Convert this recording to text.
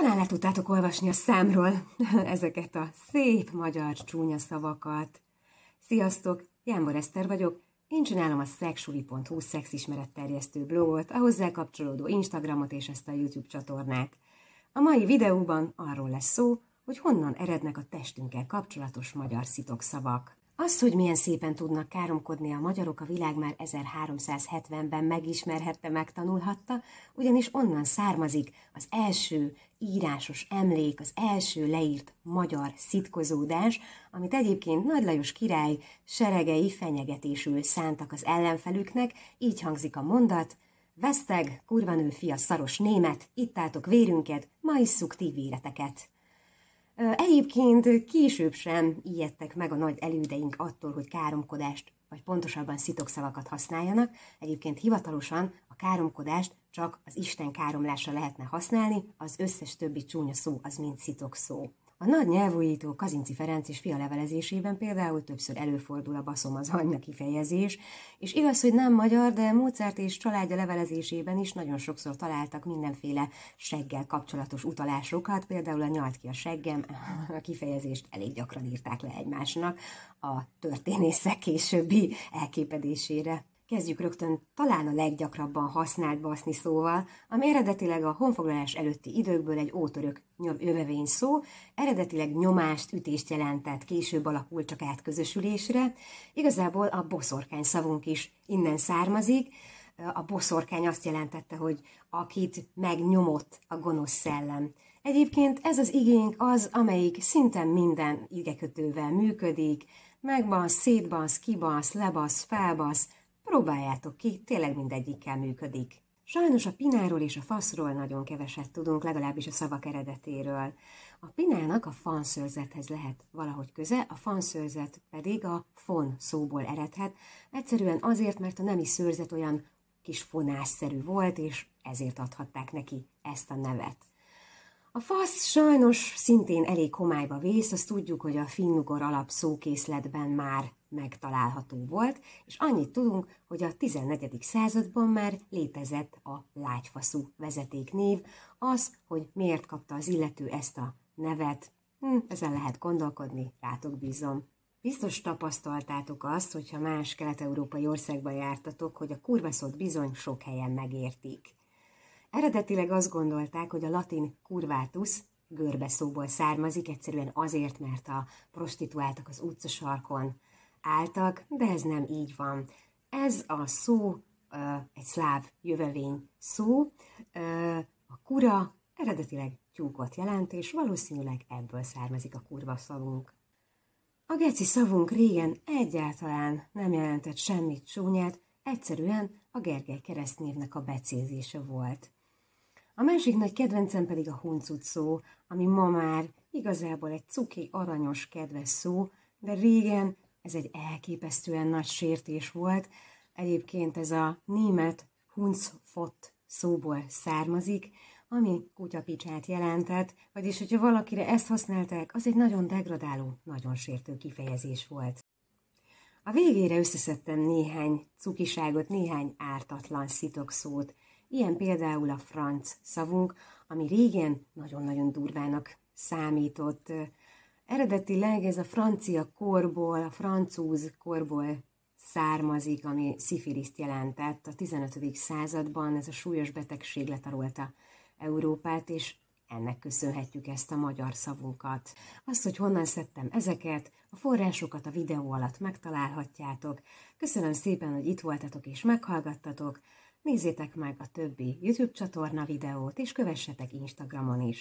Talán le tudtátok olvasni a számról ezeket a szép magyar csúnya szavakat. Sziasztok, Jánbor Eszter vagyok, én csinálom a sexually.hu szexismeretterjesztő blogot, a hozzá kapcsolódó Instagramot és ezt a YouTube csatornát. A mai videóban arról lesz szó, hogy honnan erednek a testünkkel kapcsolatos magyar szitokszavak. Az, hogy milyen szépen tudnak káromkodni a magyarok, a világ már 1370-ben megismerhette, megtanulhatta, ugyanis onnan származik az első írásos emlék, az első leírt magyar szitkozódás, amit egyébként Nagy Lajos király seregei fenyegetésül szántak az ellenfelüknek, így hangzik a mondat, Veszteg, kurvanő fia szaros német, itt álltok vérünket, ma isszuk ti véreteket. Egyébként később sem ijedtek meg a nagy elődeink attól, hogy káromkodást, vagy pontosabban szitokszavakat használjanak. Egyébként hivatalosan a káromkodást csak az Isten káromlása lehetne használni, az összes többi csúnya szó az mind szitokszó. A nagy nyelvújító Kazinci Ferenc és fia levelezésében például többször előfordul a baszom az anyja kifejezés, és igaz, hogy nem magyar, de Mozart és családja levelezésében is nagyon sokszor találtak mindenféle seggel kapcsolatos utalásokat, például a nyalt ki a seggem, a kifejezést elég gyakran írták le egymásnak a történészek későbbi elképedésére. Kezdjük rögtön talán a leggyakrabban használt baszni szóval, ami eredetileg a honfoglalás előtti időkből egy ótörök jövevény szó, eredetileg nyomást, ütést jelentett, később alakult csak át közösülésre. Igazából a boszorkány szavunk is innen származik. A boszorkány azt jelentette, hogy akit megnyomott a gonosz szellem. Egyébként ez az igénk az, amelyik szinten minden igekötővel működik, megbasz, szétbasz, kibasz, lebasz, felbasz, Próbáljátok ki, tényleg mindegyikkel működik. Sajnos a pináról és a faszról nagyon keveset tudunk, legalábbis a szavak eredetéről. A pinának a fanszörzethez lehet valahogy köze, a fanszörzet pedig a fon szóból eredhet, egyszerűen azért, mert a nemi szőrzet olyan kis fonásszerű volt, és ezért adhatták neki ezt a nevet. A fasz sajnos szintén elég homályba vész, azt tudjuk, hogy a finnugor alap szókészletben már megtalálható volt, és annyit tudunk, hogy a 14. században már létezett a lágyfaszú vezetéknév, az, hogy miért kapta az illető ezt a nevet, hm, ezen lehet gondolkodni, rátok bízom. Biztos tapasztaltátok azt, hogyha más kelet-európai országban jártatok, hogy a kurvaszót bizony sok helyen megértik. Eredetileg azt gondolták, hogy a latin curvatus görbe szóból származik, egyszerűen azért, mert a prostituáltak az utcasarkon álltak, de ez nem így van. Ez a szó egy szláv jövevény szó, a kura eredetileg tyúkot jelent, és valószínűleg ebből származik a kurva szavunk. A geci szavunk régen egyáltalán nem jelentett semmit csúnyát, egyszerűen a Gergely keresztnévnek a becézése volt. A másik nagy kedvencem pedig a huncut szó, ami ma már igazából egy cuki, aranyos, kedves szó, de régen ez egy elképesztően nagy sértés volt. Egyébként ez a német Hundsfott szóból származik, ami kutyapicsát jelentett, vagyis hogyha valakire ezt használták, az egy nagyon degradáló, nagyon sértő kifejezés volt. A végére összeszedtem néhány cukiságot, néhány ártatlan szitokszót, ilyen például a franc szavunk, ami régen nagyon-nagyon durvának számított, Eredetileg ez a francia korból, a francúz korból származik, ami szifiliszt jelentett. A 15. században ez a súlyos betegség letarolta Európát, és ennek köszönhetjük ezt a magyar szavunkat. Azt, hogy honnan szedtem ezeket, a forrásokat a videó alatt megtalálhatjátok. Köszönöm szépen, hogy itt voltatok és meghallgattatok. Nézzétek meg a többi YouTube csatorna videót, és kövessetek Instagramon is.